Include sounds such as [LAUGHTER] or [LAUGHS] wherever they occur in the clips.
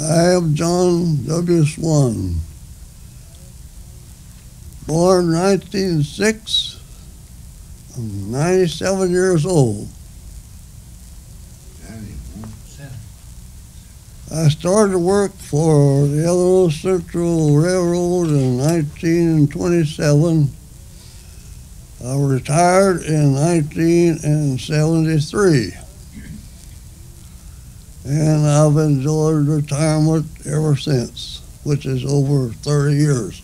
I am John W. Swan. Born 1906. I'm 97 years old. I started work for the Illinois Central Railroad in 1927. I retired in 1973. And I've enjoyed retirement ever since, which is over 30 years.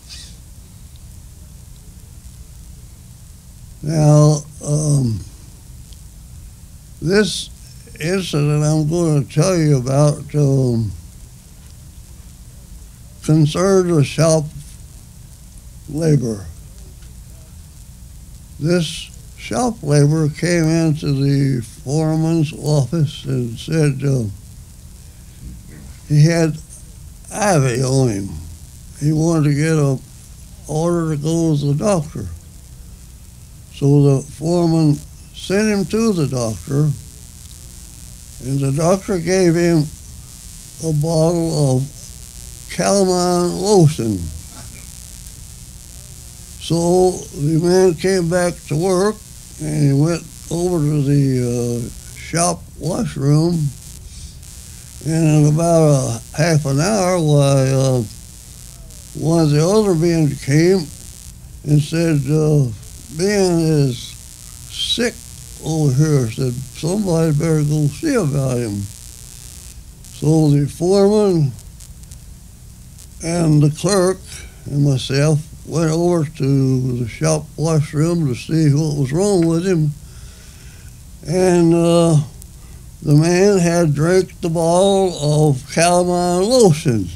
Now, um, this incident I'm going to tell you about um, concerned a shop labor. This shop labor came into the foreman's office and said uh, he had ivy on him. He wanted to get a order to go to the doctor. So the foreman sent him to the doctor and the doctor gave him a bottle of calamine lotion. So the man came back to work and he went over to the uh, shop washroom. And in about a half an hour, why, uh, one of the other men came and said, uh, Ben is sick over here said somebody better go see about him. So the foreman and the clerk and myself went over to the shop washroom to see what was wrong with him. And uh, the man had drank the bottle of calamine lotion,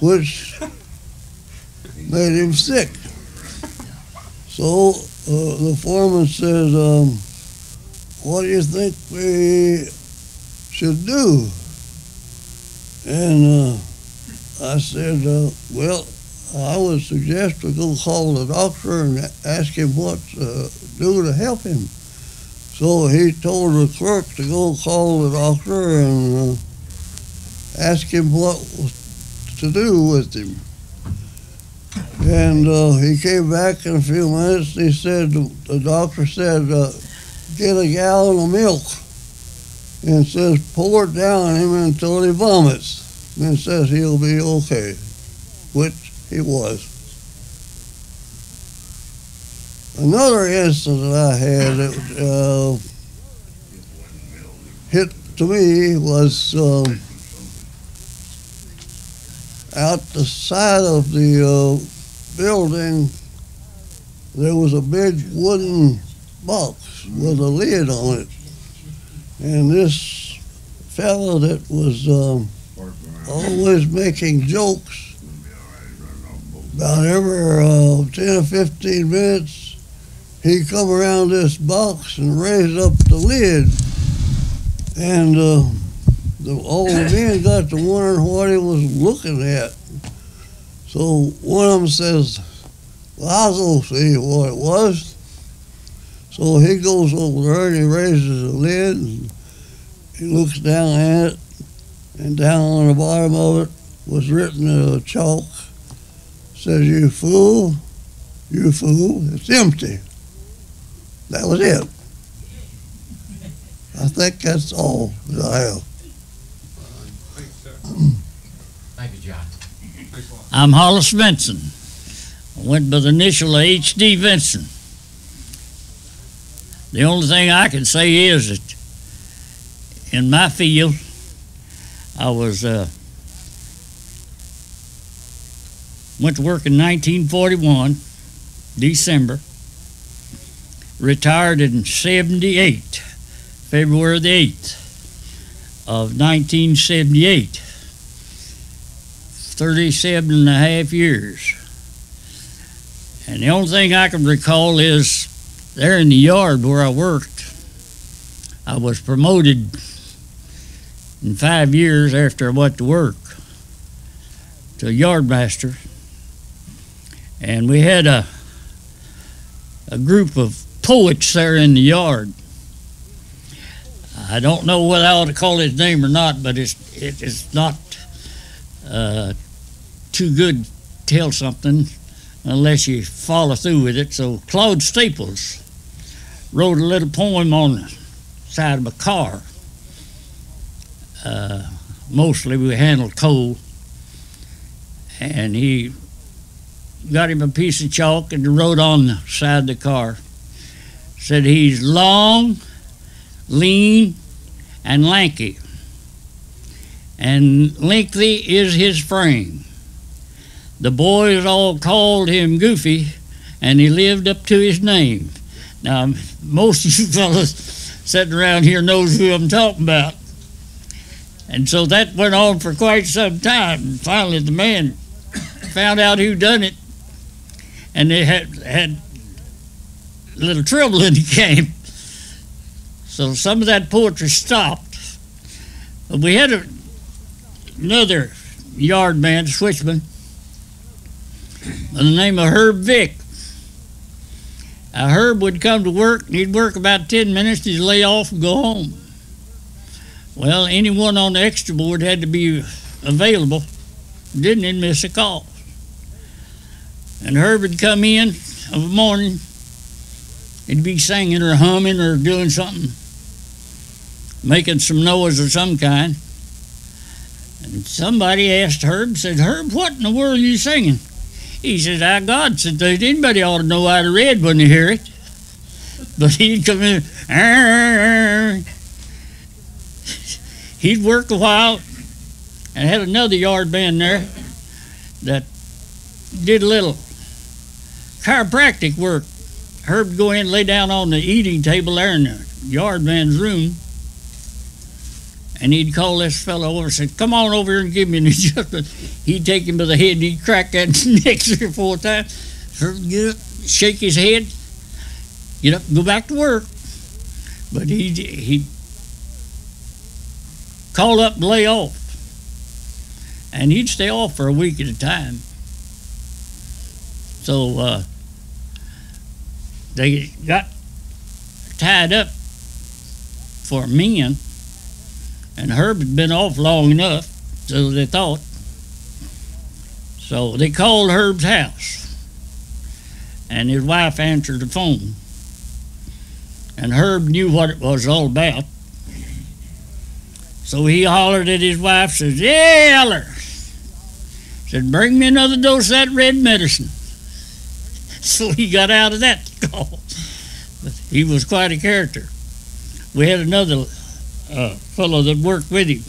which made him sick. So uh, the foreman says, um, what do you think we should do? And uh, I said, uh, well, I would suggest we go call the doctor and ask him what to do to help him. So he told the clerk to go call the doctor and uh, ask him what to do with him. And uh, he came back in a few minutes. He said, the doctor said, uh, get a gallon of milk and says, pour it down him until he vomits. And says he'll be okay, which he was. Another incident I had that uh, hit to me was um, out the side of the uh, building, there was a big wooden box with a lid on it. And this fellow that was um, always making jokes about every uh, 10 or 15 minutes, he'd come around this box and raise up the lid. And uh, the old [LAUGHS] men got to wondering what he was looking at. So one of them says, well, I'll go see what it was. So he goes over there and he raises the lid and he looks down at it and down on the bottom of it was written in chalk, says, you fool, you fool, it's empty. That was it. I think that's all that I have. Thank you, John. I'm Hollis Vinson. I went by the initial of H.D. Vinson. The only thing I can say is that in my field, I was uh, went to work in 1941, December. Retired in 78, February the 8th of 1978. 37 and a half years. And the only thing I can recall is there in the yard where I worked, I was promoted in five years after I went to work to yard master. And we had a, a group of poets there in the yard. I don't know whether I ought to call his name or not, but it's it, it's not uh, too good to tell something unless you follow through with it. So Claude Staples wrote a little poem on the side of a car. Uh, mostly we handled coal, and he got him a piece of chalk and wrote on the side of the car. Said he's long, lean, and lanky, and lengthy is his frame. The boys all called him Goofy, and he lived up to his name. Now, most of you [LAUGHS] fellas sitting around here knows who I'm talking about. And so that went on for quite some time. And Finally, the man [COUGHS] found out who done it, and they had had little trouble in the game. So some of that poetry stopped. But we had a, another yard man, switchman, by the name of Herb Vick. Now, Herb would come to work, and he'd work about 10 minutes, he'd lay off and go home. Well, anyone on the extra board had to be available, didn't miss a call. And Herb would come in of a morning, he'd be singing or humming or doing something, making some noise of some kind. And somebody asked Herb, said, Herb, what in the world are you singing? He said, "I God said anybody ought to know how to read when they hear it. But he'd come in, "Arr." he'd work a while, and had another yard man there that did a little chiropractic work. Herb go in and lay down on the eating table there in the yard man's room, and he'd call this fellow over and say, Come on over here and give me an adjustment. [LAUGHS] He'd take him by the head and he'd crack that [LAUGHS] neck three or four times. Herb get up, shake his head, get up, go back to work. But he'd, he'd call up and lay off. And he'd stay off for a week at a time. So uh, they got tied up for men, and Herb had been off long enough, so they thought. So they called Herb's house, and his wife answered the phone. And Herb knew what it was all about. So he hollered at his wife, says, Yeah, Eller. Said, bring me another dose of that red medicine. So he got out of that [LAUGHS] call. But he was quite a character. We had another uh, fellow that worked with him.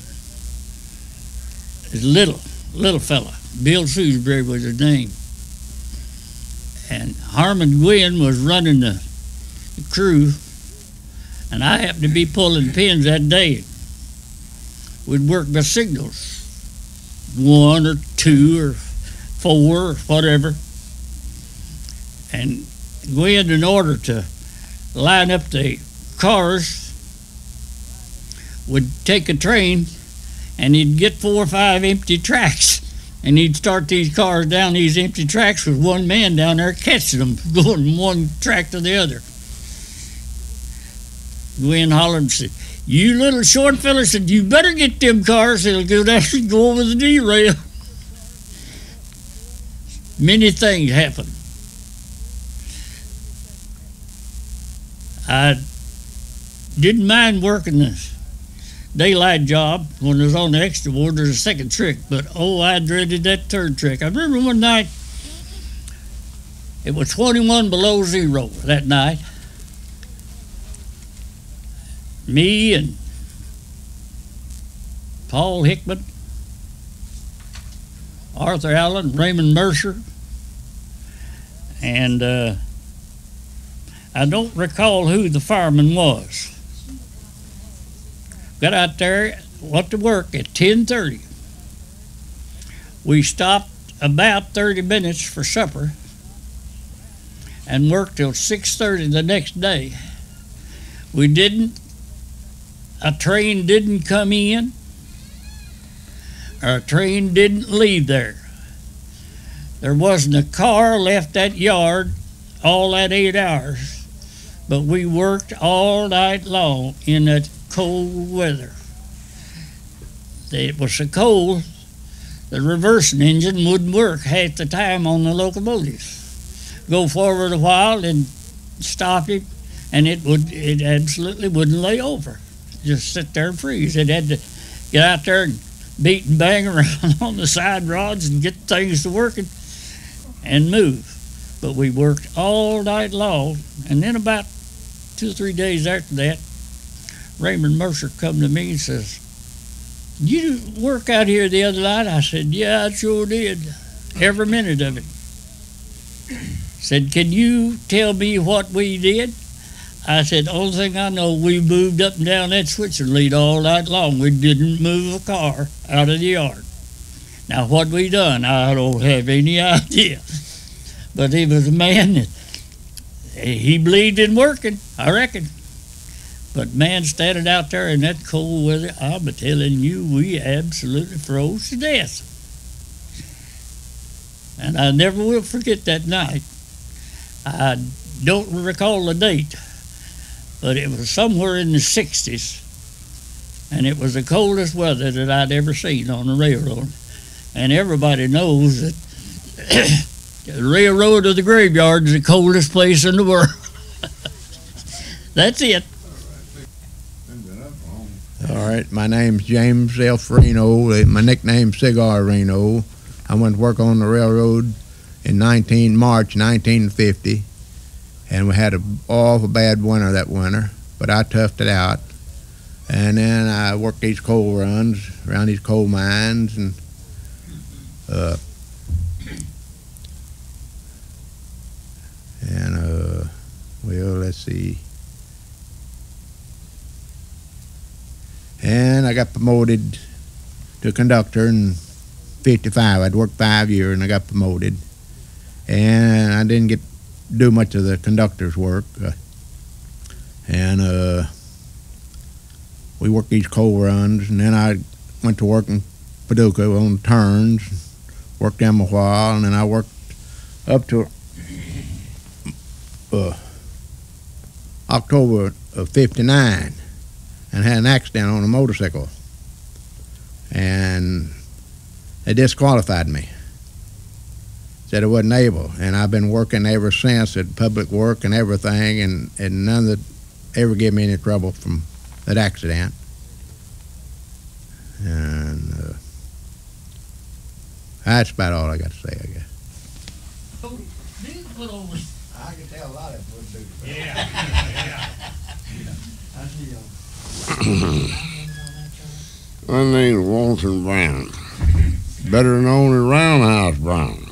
His little, little fella. Bill Shrewsbury was his name. And Harmon Gwynn was running the, the crew, and I happened to be pulling pins that day. We'd work by signals, one or two or four or whatever. And Gwynn, in order to line up the cars, would take a train and he'd get four or five empty tracks. And he'd start these cars down these empty tracks with one man down there catching them, [LAUGHS] going one track to the other. Gwynn hollered said, You little short fella said, You better get them cars, it'll go down [LAUGHS] go over the derail. Many things happen. I didn't mind working this daylight job when I was on the extra board. There's a second trick, but oh, I dreaded that third trick. I remember one night it was 21 below zero that night. Me and Paul Hickman, Arthur Allen, Raymond Mercer, and uh, I don't recall who the fireman was. Got out there, went to work at 10:30. We stopped about 30 minutes for supper and worked till 6:30 the next day. We didn't a train didn't come in a train didn't leave there. There wasn't a car left that yard all that eight hours, but we worked all night long in that cold weather. It was so cold, the reversing engine wouldn't work half the time on the locomotives. Go forward a while and stop it, and it would it absolutely wouldn't lay over. Just sit there and freeze. It had to get out there and beat and bang [LAUGHS] around on the side rods and get things to working and move. But we worked all night long, and then about two or three days after that, Raymond Mercer come to me and says, "You work out here the other night?" I said, "Yeah, I sure did, every minute of it." Said, "Can you tell me what we did?" I said, "Only thing I know, we moved up and down that switcher lead all night long. We didn't move a car out of the yard." Now, what we done, I don't have any [LAUGHS] idea. But he was a man that he believed in working, I reckon. But man, standing out there in that cold weather, I'm telling you, we absolutely froze to death. And I never will forget that night. I don't recall the date, but it was somewhere in the 60s. And it was the coldest weather that I'd ever seen on the railroad. And everybody knows that the railroad to the graveyard is the coldest place in the world. [LAUGHS] That's it. All right, my name's James F. Reno. My nickname's Cigar Reno. I went to work on the railroad in 19 March 1950, and we had a awful bad winter that winter, but I toughed it out. And then I worked these coal runs around these coal mines, and uh, and uh, well, let's see. And I got promoted to conductor in 55. I'd worked five years and I got promoted. And I didn't get do much of the conductor's work. Uh, and uh, we worked these coal runs. And then I went to work in Paducah on turns, worked them a while. And then I worked up to uh, October of 59 and had an accident on a motorcycle. And they disqualified me. Said I wasn't able. And I've been working ever since at public work and everything, and, and none that ever gave me any trouble from that accident. And uh, that's about all I got to say, I guess. I can tell a lot of My name's Walter Brown, better known as Roundhouse Brown.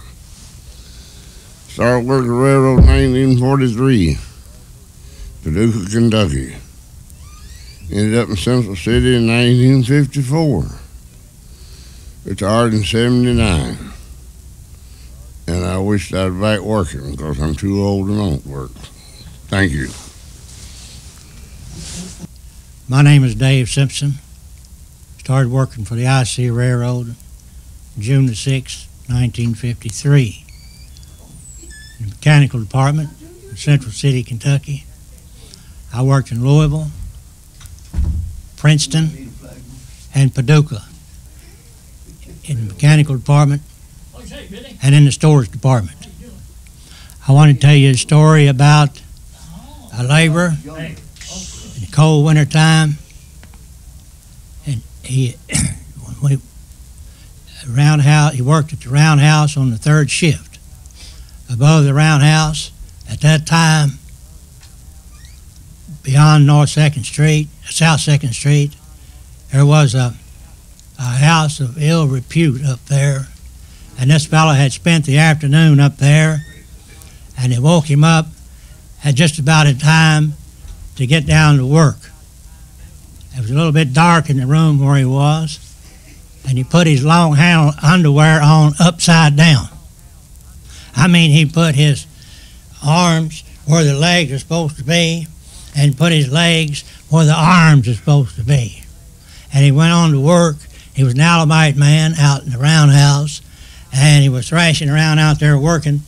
Started working railroad in 1943, Paducah, Kentucky. Ended up in Central City in 1954. Retired in 79. And I wished I'd back working because I'm too old to not work. Thank you. My name is Dave Simpson. Started working for the IC Railroad June the 6th, 1953. In the mechanical department in Central City, Kentucky. I worked in Louisville, Princeton, and Paducah in the mechanical department and in the stores department. I want to tell you a story about a laborer in the cold winter time. And he, [COUGHS] when roundhouse, he worked at the roundhouse on the third shift. Above the roundhouse, at that time, beyond North Second Street, South Second Street, there was a, a house of ill repute up there. And this fellow had spent the afternoon up there, and it woke him up at just about a time to get down to work. It was a little bit dark in the room where he was, and he put his long underwear on upside down. I mean, he put his arms where the legs are supposed to be, and put his legs where the arms are supposed to be. And he went on to work. He was an Alemite man out in the roundhouse, and he was thrashing around out there working,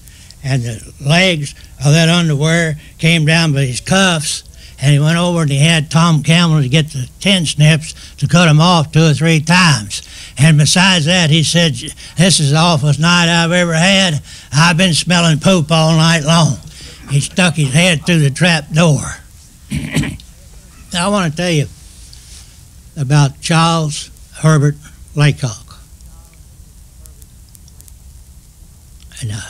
and the legs of that underwear came down by his cuffs, and he went over and he had Tom Campbell to get the tin snips to cut him off two or three times. And besides that, he said, This is the awfulest night I've ever had. I've been smelling poop all night long. He stuck his head through the trap door. [COUGHS] now, I want to tell you about Charles Herbert Laycock. And a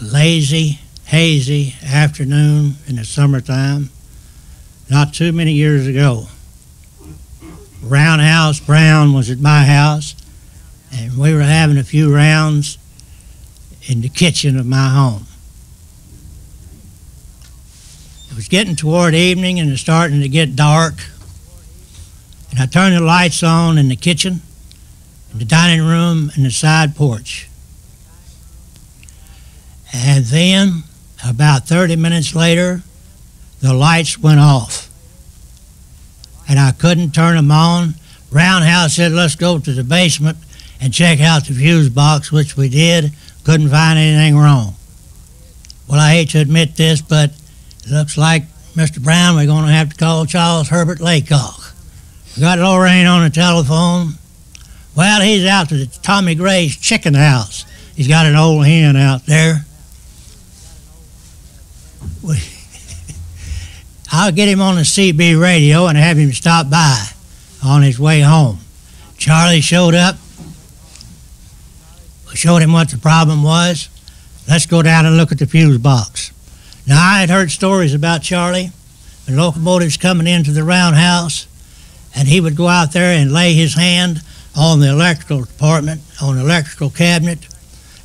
lazy, hazy afternoon in the summertime, not too many years ago. Roundhouse Brown was at my house, and we were having a few rounds in the kitchen of my home. It was getting toward evening and it was starting to get dark. And I turned the lights on in the kitchen, in the dining room, and the side porch. And then, about 30 minutes later, the lights went off. And I couldn't turn them on. Roundhouse said, let's go to the basement and check out the fuse box, which we did. Couldn't find anything wrong. Well, I hate to admit this, but it looks like, Mr. Brown, we're going to have to call Charles Herbert Laycock. We got Lorraine on the telephone. Well, he's out to the Tommy Gray's chicken house. He's got an old hen out there. [LAUGHS] I'll get him on the CB radio and have him stop by on his way home. Charlie showed up. We showed him what the problem was. Let's go down and look at the fuse box. Now, I had heard stories about Charlie, the locomotives coming into the roundhouse, and he would go out there and lay his hand on the electrical department, on the electrical cabinet,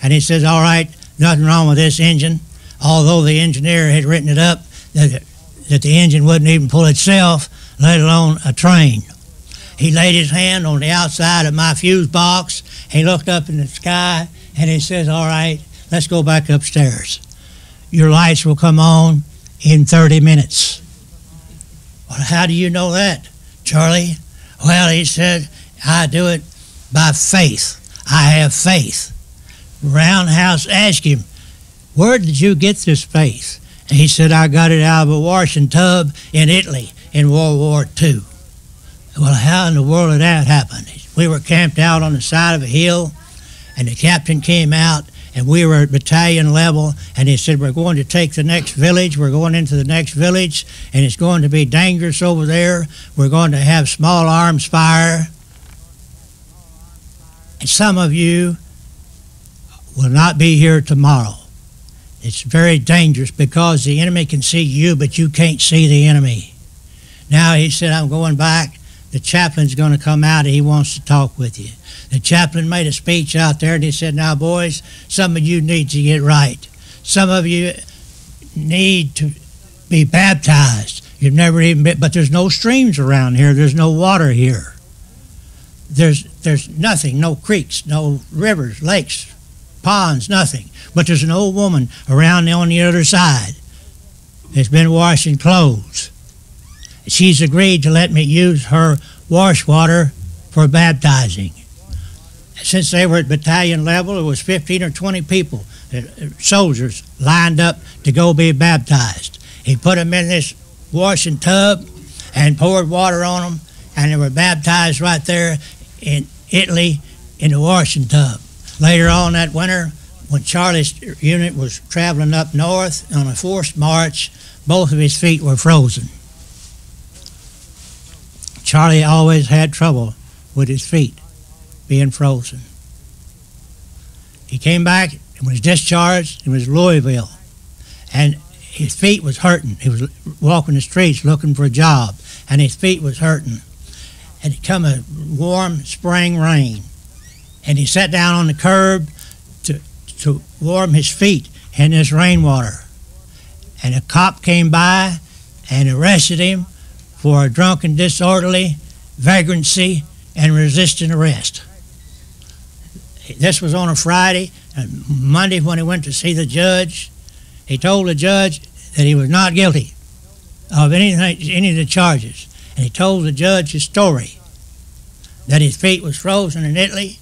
and he says, All right, nothing wrong with this engine, although the engineer had written it up that, that the engine wouldn't even pull itself, let alone a train. He laid his hand on the outside of my fuse box. He looked up in the sky and he says, All right, let's go back upstairs. Your lights will come on in 30 minutes. Well, how do you know that, Charlie? Well, he said, I do it by faith. I have faith. Roundhouse asked him, Where did you get this faith? And he said, I got it out of a washing tub in Italy in World War II. Well, how in the world did that happen? We were camped out on the side of a hill, and the captain came out, and we were at battalion level, and he said, We're going to take the next village. We're going into the next village, and it's going to be dangerous over there. We're going to have small arms fire. And some of you will not be here tomorrow. It's very dangerous because the enemy can see you, but you can't see the enemy. Now he said, I'm going back. The chaplain's going to come out and he wants to talk with you. The chaplain made a speech out there and he said, Now, boys, some of you need to get right. Some of you need to be baptized. You've never even been, but there's no streams around here, there's no water here. There's, there's nothing, no creeks, no rivers, lakes, ponds, nothing. But there's an old woman around on the other side that's been washing clothes. She's agreed to let me use her wash water for baptizing. Since they were at battalion level, it was 15 or 20 people, uh, soldiers, lined up to go be baptized. He put them in this washing tub and poured water on them, and they were baptized right there in Italy in the washing tub. Later on that winter, when Charlie's unit was traveling up north on a forced march, both of his feet were frozen. Charlie always had trouble with his feet being frozen. He came back and was discharged in was Louisville, and his feet was hurting. He was walking the streets looking for a job, and his feet was hurting. And it come a warm spring rain, and he sat down on the curb to to warm his feet in this rainwater. And a cop came by and arrested him for a drunken, disorderly, vagrancy, and resisting arrest. This was on a Friday, and Monday, when he went to see the judge, he told the judge that he was not guilty of anything, any of the charges. And he told the judge his story that his feet was frozen in Italy,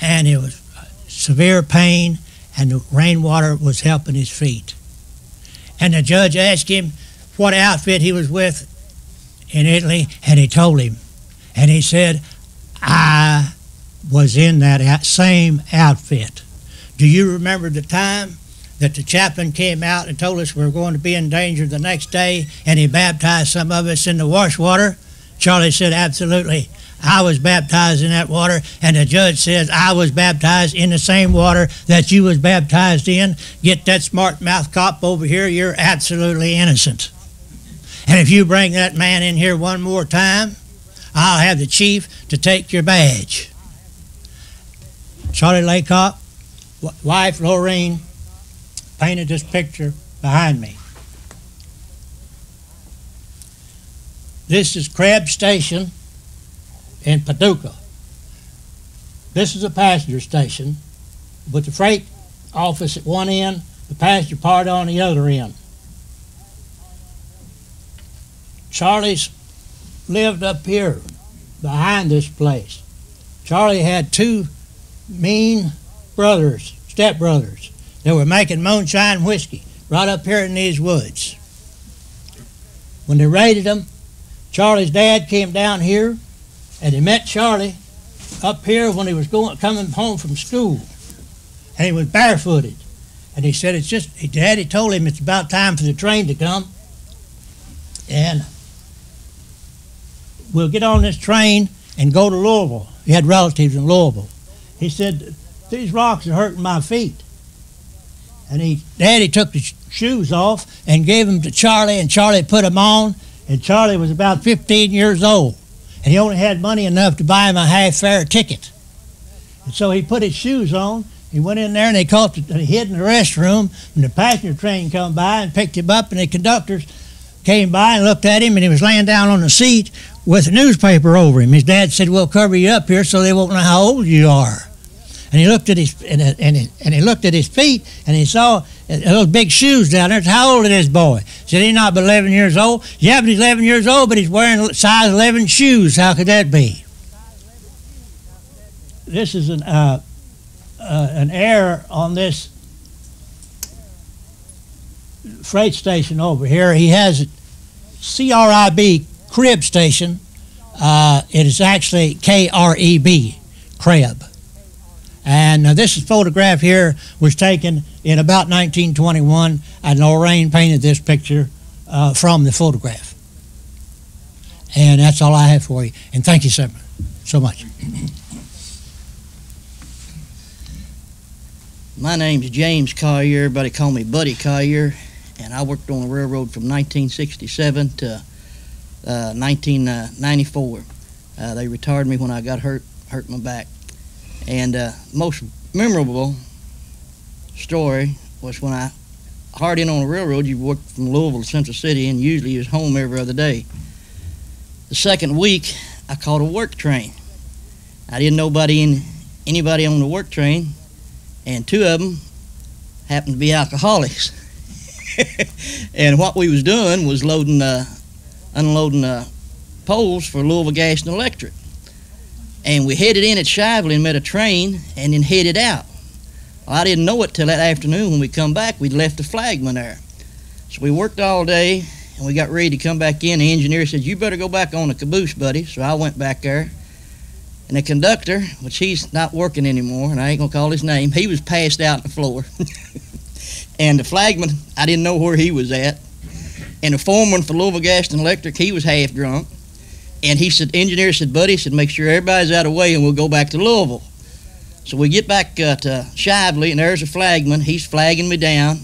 and it was uh, severe pain, and the rainwater was helping his feet. And the judge asked him what outfit he was with in Italy, and he told him, and he said, I was in that same outfit. Do you remember the time that the chaplain came out and told us we were going to be in danger the next day, and he baptized some of us in the wash water? Charlie said, Absolutely. I was baptized in that water, and the judge says I was baptized in the same water that you was baptized in. Get that smart mouth cop over here. You're absolutely innocent. And if you bring that man in here one more time, I'll have the chief to take your badge. Charlie Laycock, wife Lorraine, painted this picture behind me. This is Crab Station in Paducah. This is a passenger station with the freight office at one end, the passenger part on the other end. Charlie's lived up here behind this place. Charlie had two mean brothers, stepbrothers, that were making moonshine whiskey right up here in these woods. When they raided them, Charlie's dad came down here and he met Charlie up here when he was going coming home from school. And he was barefooted. And he said, It's just, daddy told him it's about time for the train to come. And we'll get on this train and go to Louisville. He had relatives in Louisville. He said, These rocks are hurting my feet. And he, Daddy took the shoes off and gave them to Charlie, and Charlie put them on. And Charlie was about 15 years old. And he only had money enough to buy him a half fare ticket. And so he put his shoes on. He went in there and they caught the, he hid in the restroom. And the passenger train come by and picked him up. And the conductors came by and looked at him. And he was laying down on the seat with a newspaper over him. His dad said, "We'll cover you up here so they won't know how old you are." And he looked at his and, and, he, and he looked at his feet and he saw those big shoes down there. How old is this boy? Said he's not but 11 years old. Yeah, but he's 11 years old, but he's wearing size 11 shoes. How could that be? This is an uh, uh, an error on this freight station over here. He has a CRIB crib station. Uh, it is actually KREB, Creb. And uh, this photograph here was taken in about 1921, and Lorraine painted this picture uh, from the photograph. And that's all I have for you. And thank you so, so much. My name's James Collier. Everybody call me Buddy Collier. And I worked on the railroad from 1967 to uh, 1994. Uh, they retired me when I got hurt, hurt my back. And uh, most memorable story was when I hard in on the railroad. You worked from Louisville to Central City, and usually you was home every other day. The second week, I caught a work train. I didn't know nobody in anybody on the work train, and two of them happened to be alcoholics. [LAUGHS] and what we was doing was loading, uh, unloading uh, poles for Louisville Gas and Electric. And we headed in at Shively and met a train, and then headed out. Well, I didn't know it till that afternoon when we come back. We'd left the flagman there. So we worked all day, and we got ready to come back in. The engineer said, "You better go back on the caboose, buddy." So I went back there. And the conductor, which he's not working anymore, and I ain't gonna call his name, he was passed out on the floor. [LAUGHS] and the flagman, I didn't know where he was at. And the foreman for Louisville Gas and Electric, he was half drunk. And he said, engineer said, buddy, said, make sure everybody's out of the way and we'll go back to Louisville. So we get back uh, to Shively, and there's a flagman. He's flagging me down,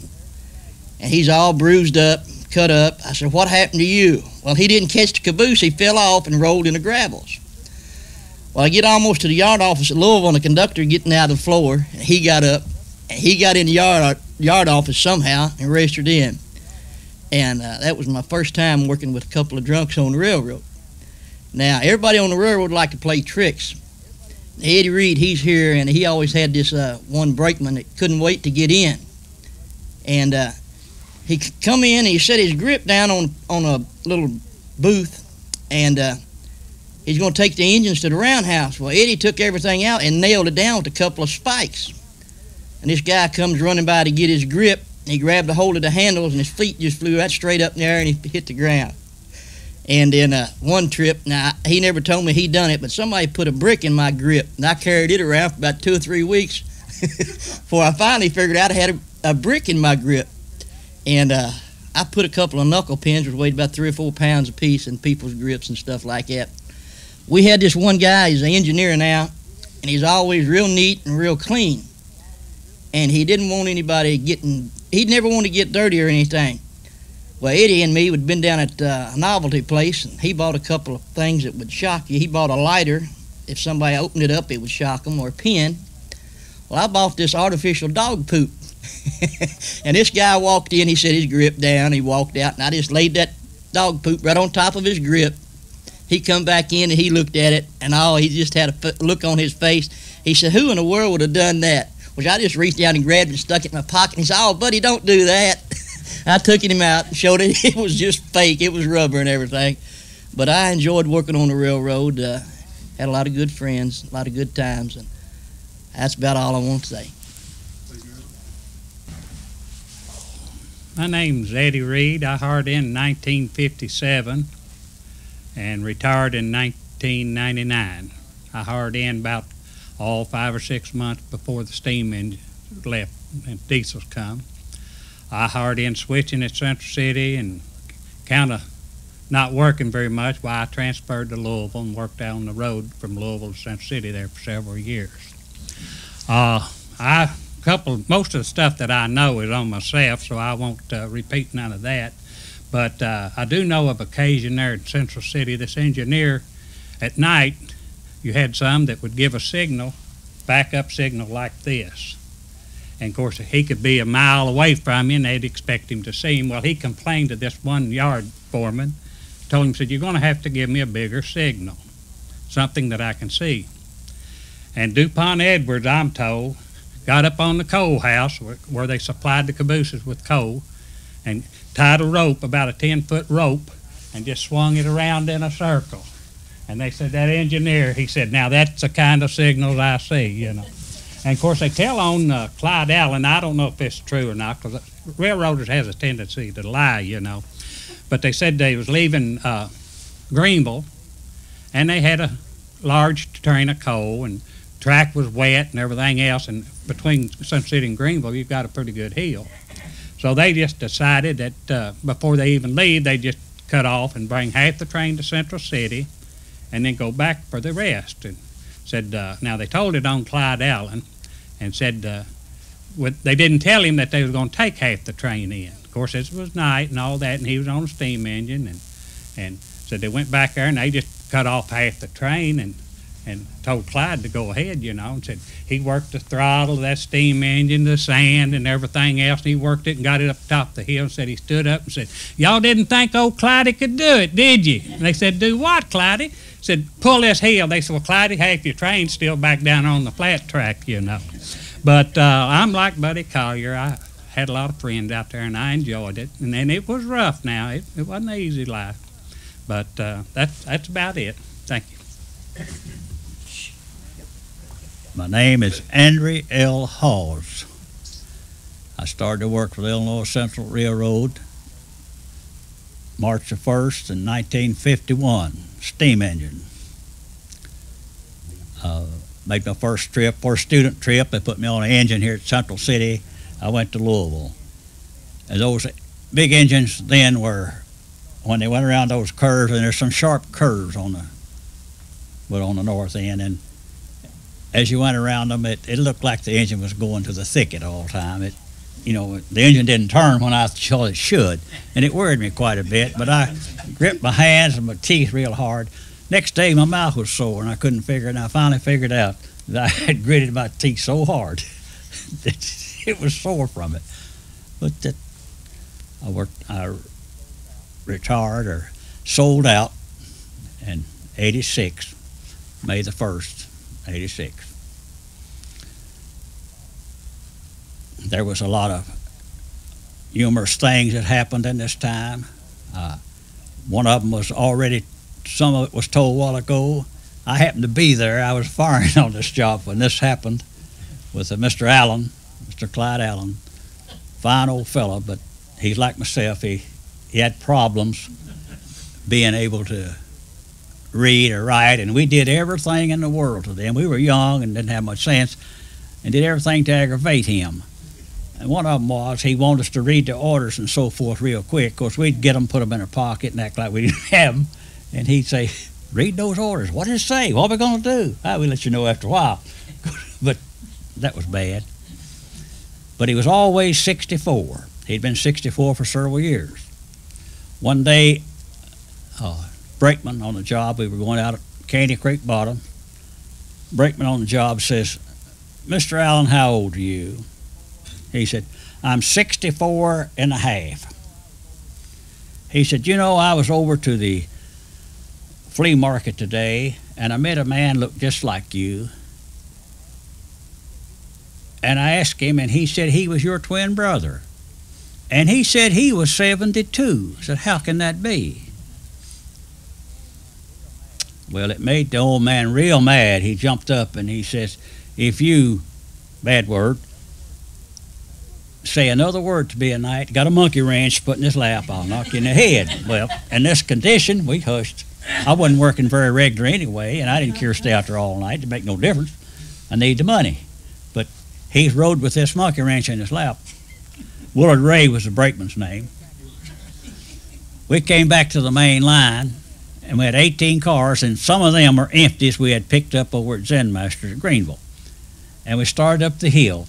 and he's all bruised up, cut up. I said, what happened to you? Well, he didn't catch the caboose. He fell off and rolled in the gravels. Well, I get almost to the yard office at Louisville, and the conductor getting out of the floor, and he got up, and he got in the yard yard office somehow and registered in. And uh, that was my first time working with a couple of drunks on the railroad. Now, everybody on the railroad like to play tricks. Eddie Reed, he's here, and he always had this uh, one brakeman that couldn't wait to get in. And uh, he come in, and he set his grip down on on a little booth, and uh, he's going to take the engines to the roundhouse. Well, Eddie took everything out and nailed it down with a couple of spikes. And this guy comes running by to get his grip. And he grabbed a hold of the handles, and his feet just flew right straight up in the air, and he hit the ground. And then uh, one trip, now he never told me he done it, but somebody put a brick in my grip, and I carried it around for about two or three weeks [LAUGHS] before I finally figured out I had a, a brick in my grip. And uh, I put a couple of knuckle pins, which weighed about three or four pounds apiece, in people's grips and stuff like that. We had this one guy, he's an engineer now, and he's always real neat and real clean. And he didn't want anybody getting, he'd never want to get dirty or anything. Well, Eddie and me had been down at uh, a novelty place, and he bought a couple of things that would shock you. He bought a lighter. If somebody opened it up, it would shock them, or a pin. Well, I bought this artificial dog poop. [LAUGHS] and this guy walked in, he set his grip down, he walked out, and I just laid that dog poop right on top of his grip. He come back in and he looked at it, and oh, he just had a look on his face. He said, "Who in the world would have done that?" Which I just reached down and grabbed and stuck it in my pocket. And he said, "Oh, buddy, don't do that." [LAUGHS] I took him out and showed it. [LAUGHS] It was just fake. It was rubber and everything. But I enjoyed working on the railroad. Uh, had a lot of good friends, a lot of good times, and that's about all I want to say. My name's Eddie Reed. I hired in 1957 and retired in 1999. I hired in about all five or six months before the steam engine left and diesels come. I hired in switching at Central City and kind of not working very much while I transferred to Louisville and worked down the road from Louisville to Central City there for several years. Uh, I couple most of the stuff that I know is on myself, so I won't uh, repeat none of that. But uh, I do know of occasion there in Central City, this engineer at night, you had some that would give a signal, backup signal like this. And of course, he could be a mile away from you, and they'd expect him to see him. Well, he complained to this one yard foreman, told him, said, "You're going to have to give me a bigger signal, something that I can see." And Dupont Edwards, I'm told, got up on the coal house where, where they supplied the cabooses with coal, and tied a rope, about a 10 foot rope, and just swung it around in a circle. And they said, that engineer, he said, now that's the kind of signals I see, you know. And of course, they tell on uh, Clyde Allen, I don't know if it's true or not, because railroaders has a tendency to lie, you know. But they said they was leaving uh, Greenville, and they had a large train of coal, and track was wet and everything else, and between Central City and Greenville, you've got a pretty good hill. So they just decided that uh, before they even leave, they just cut off and bring half the train to Central City, and then go back for the rest. And said, uh, now they told it on Clyde Allen, and said uh, with, they didn't tell him that they was going to take half the train in. Of course, it was night and all that, and he was on a steam engine, and and said they went back there and they just cut off half the train and and told Clyde to go ahead, you know, and said he worked the throttle, of that steam engine, the sand, and everything else. And he worked it and got it up top of the hill. And said he stood up and said, "Y'all didn't think old Clyde could do it, did you?" And they said, "Do what, Clyde?" Said, "Pull this hill." They said, "Well, Clyde, half your train's still back down on the flat track, you know." But uh, I'm like Buddy Collier. I had a lot of friends out there, and I enjoyed it. And then it was rough. Now it, it wasn't an easy life, but uh, that's that's about it. Thank you. My name is Andrew L. Hawes. I started to work for the Illinois Central Railroad March the 1st in 1951, steam engine. Uh, made my first trip, first student trip. They put me on an engine here at Central City. I went to Louisville. And those big engines then were, when they went around those curves, and there's some sharp curves on the, but on the north end, and as you went around them, it, it looked like the engine was going to the thicket all the time. It, you know, the engine didn't turn when I thought it should, and it worried me quite a bit. But I gripped my hands and my teeth real hard. Next day, my mouth was sore, and I couldn't figure it. And I finally figured out that I had gritted my teeth so hard [LAUGHS] that it was sore from it. But that I worked, I retired or sold out in '86, May the first. 86. There was a lot of humorous things that happened in this time. Uh, one of them was already, some of it was told a while ago. I happened to be there. I was [LAUGHS] firing on this job when this happened with uh, Mr. Allen, Mr. Clyde Allen. Fine old fellow, but he's like myself. He, he had problems being able to read or write, and we did everything in the world to them. We were young and didn't have much sense, and did everything to aggravate him. One of them was he wanted us to read the orders and so forth real quick. Of course, we'd get them, put them in our pocket, and act like we [LAUGHS] didn't have them. And he'd say, "Read those orders. What does it say? What are we going to do?" I will let you know after a while. [LAUGHS] but that was bad. But he was always 64. He'd been 64 for several years. One day, uh, brakeman on the job, we were going out at Caney Creek Bottom. Brakeman on the job says, Mr. Allen, how old are you? He said, I'm 64 and a half. He said, You know, I was over to the flea market today and I met a man looked just like you. And I asked him, and he said he was your twin brother. And he said he was 72. I said, How can that be? Well, it made the old man real mad. He jumped up and he says, If you, bad word, say another word to me tonight, got a monkey wrench put in his lap, I'll knock you in the head. Well, in this condition, we hushed. I wasn't working very regular anyway, and I didn't care to stay out there all night to make no difference. I need the money. But he rode with this monkey wrench in his lap. Willard Ray was the brakeman's name. We came back to the main line, and we had 18 cars, and some of them were empties we had picked up over at Zen Masters at Greenville. And we started up the hill.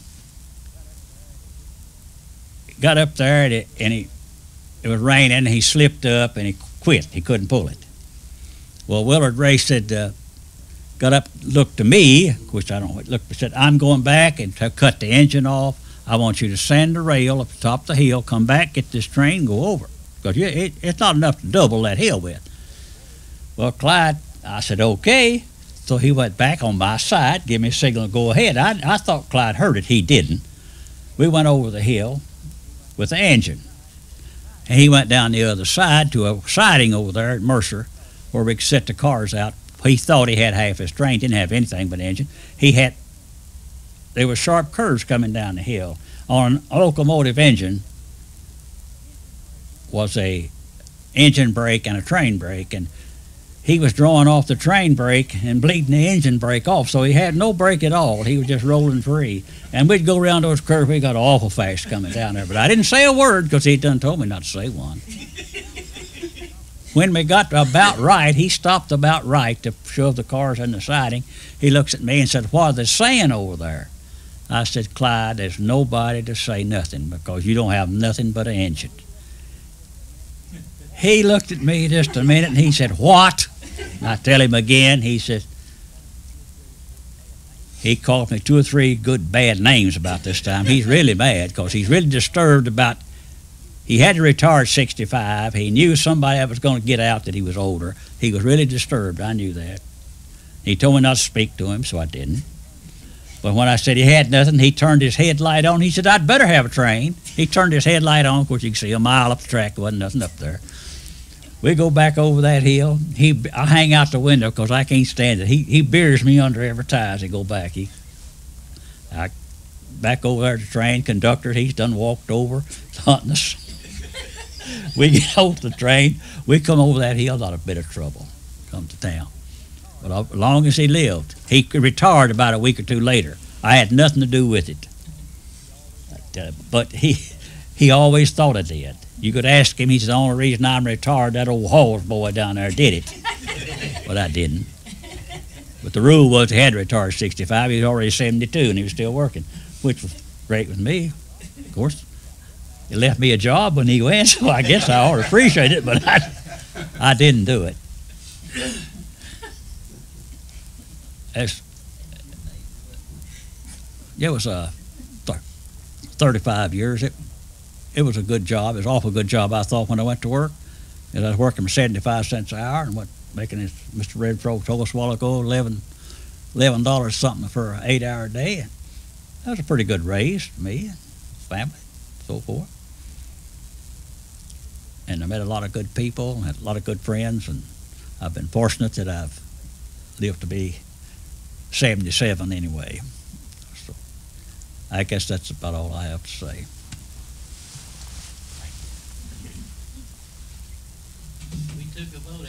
Got up there, and, it, and he, it was raining, and he slipped up, and he quit. He couldn't pull it. Well, Willard Ray said, uh, got up, looked to me, which I don't looked, said, I'm going back and cut the engine off. I want you to sand the rail up the top of the hill, come back, get this train, go over. Because it, it's not enough to double that hill with. Well, Clyde, I said, okay. So he went back on my side, give me a signal to go ahead. I, I thought Clyde heard it. He didn't. We went over the hill with the engine. And he went down the other side to a siding over there at Mercer where we could set the cars out. He thought he had half his train, didn't have anything but engine. He had, there were sharp curves coming down the hill. On a locomotive engine was a engine brake and a train brake, and he was drawing off the train brake and bleeding the engine brake off, so he had no brake at all. He was just rolling free. And we'd go around those curves, we got awful fast coming down there. But I didn't say a word because he done told me not to say one. When we got about right, he stopped about right to shove the cars in the siding. He looks at me and said, What are they saying over there? I said, Clyde, there's nobody to say nothing because you don't have nothing but an engine. He looked at me just a minute and he said, What? And I tell him again, he says, he called me two or three good bad names about this time. He's really mad because he's really disturbed about he had to retire at 65. He knew somebody was going to get out that he was older. He was really disturbed. I knew that. He told me not to speak to him, so I didn't. But when I said he had nothing, he turned his headlight on. He said, I'd better have a train. He turned his headlight on. Of course, you can see a mile up the track. There wasn't nothing up there. We go back over that hill. He, I hang out the window because I can't stand it. He, he beers me under every tie as he go back. He, I back over there to the train conductor. He's done walked over, [LAUGHS] hunting us. [LAUGHS] we get off the train. We come over that hill, not a bit of trouble. Come to town. But as long as he lived, he retired about a week or two later. I had nothing to do with it. But, uh, but he, he always thought I did. You could ask him. He's the only reason I'm retired. That old Halls boy down there did it, but I didn't. But the rule was he had to retire at 65. He was already 72 and he was still working, which was great with me. Of course, he left me a job when he went, [LAUGHS] so I guess I ought to appreciate it, but I, I didn't do it. As, it was uh, 35 years. It, it was a good job. It was an awful good job, I thought, when I went to work. And I was working for 75 cents an hour and what, making, as Mr. Redfro told us a while ago, 11 $11 something for an eight hour day. That was a pretty good raise for me, and family, so forth. And I met a lot of good people, had a lot of good friends, and I've been fortunate that I've lived to be 77 anyway. So I guess that's about all I have to say. We took a vote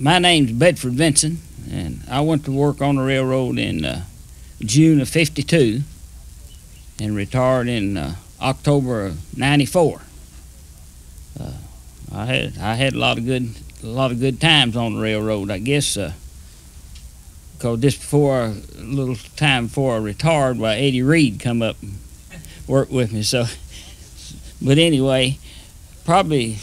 My name's Bedford Vincent, and I went to work on the railroad in uh, June of '52, and retired in uh, October of '94. Uh, I had I had a lot of good a lot of good times on the railroad. I guess because just before a little time before I retired, why Eddie Reed come up and worked with me. So, but anyway, probably